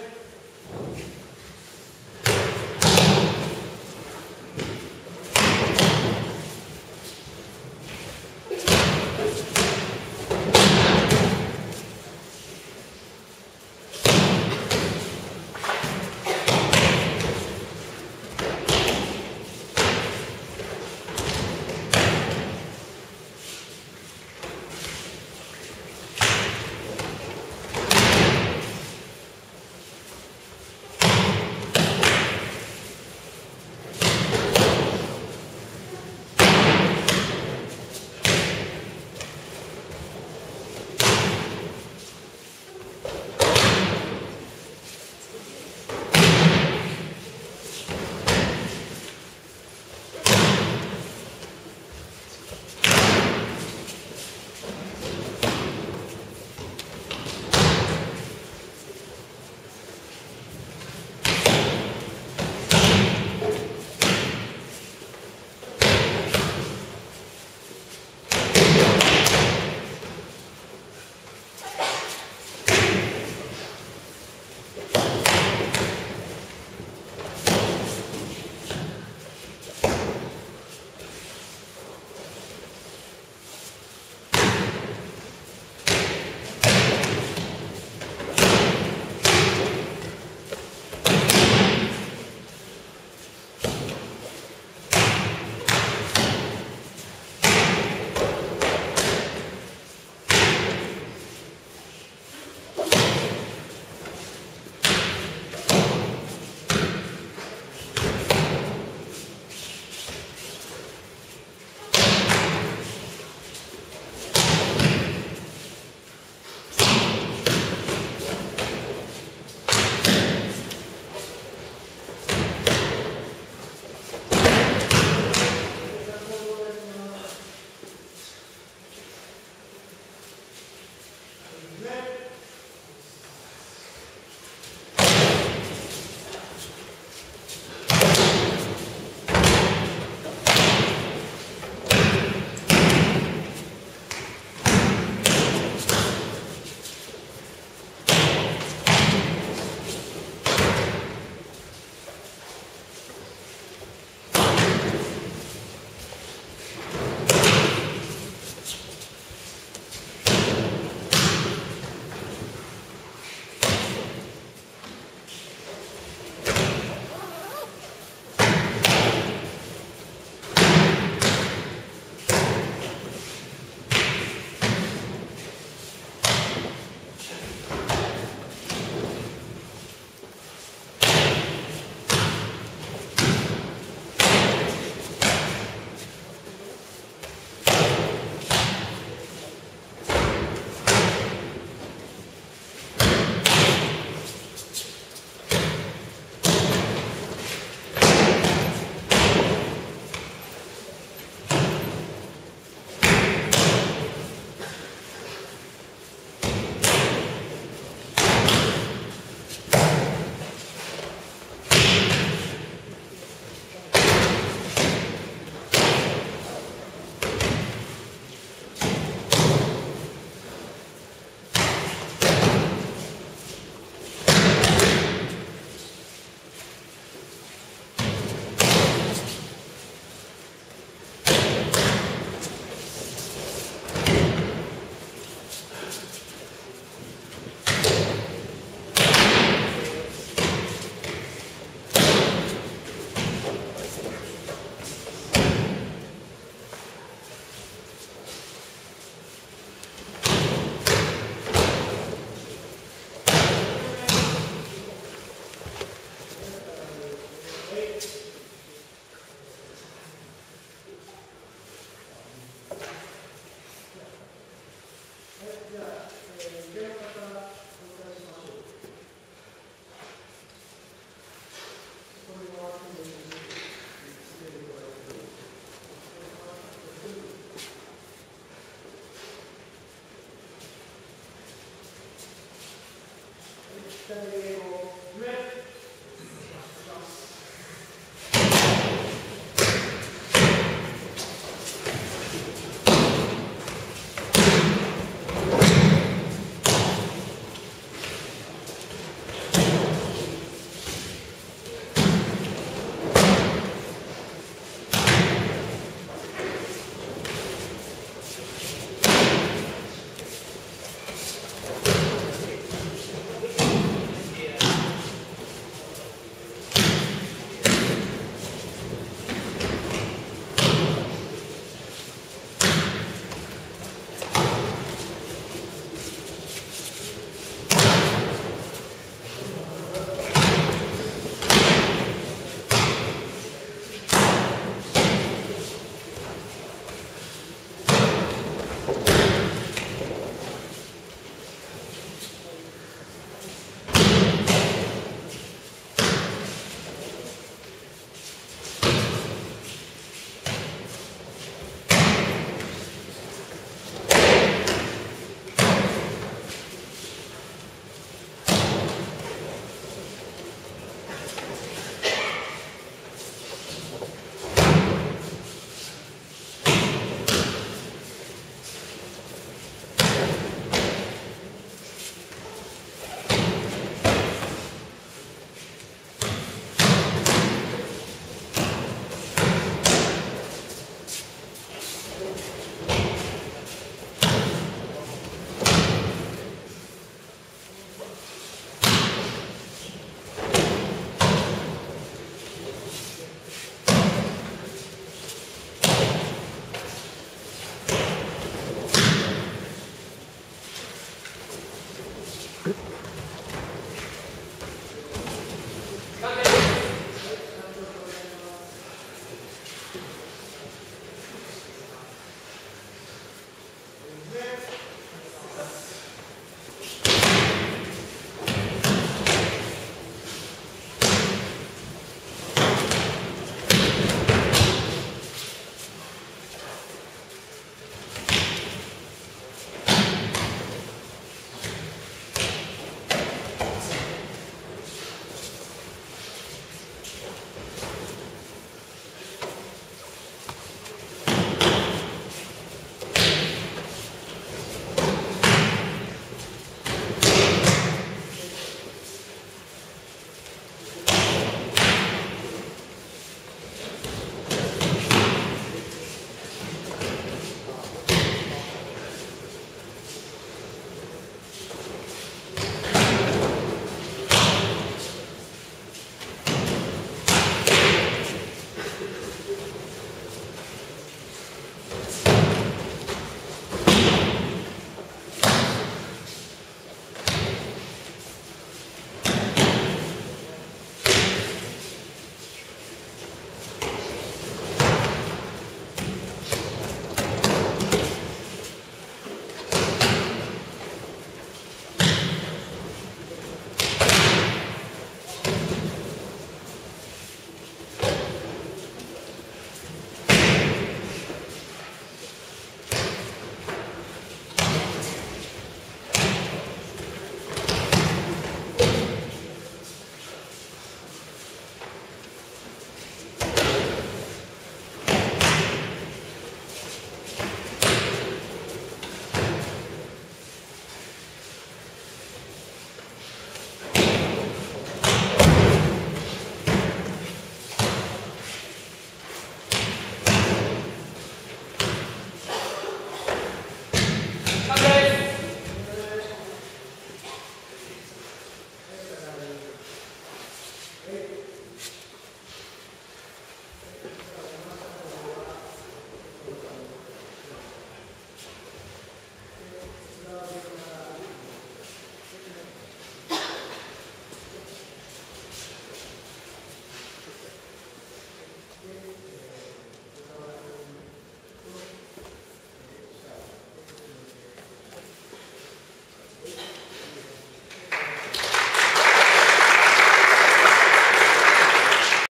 あっ。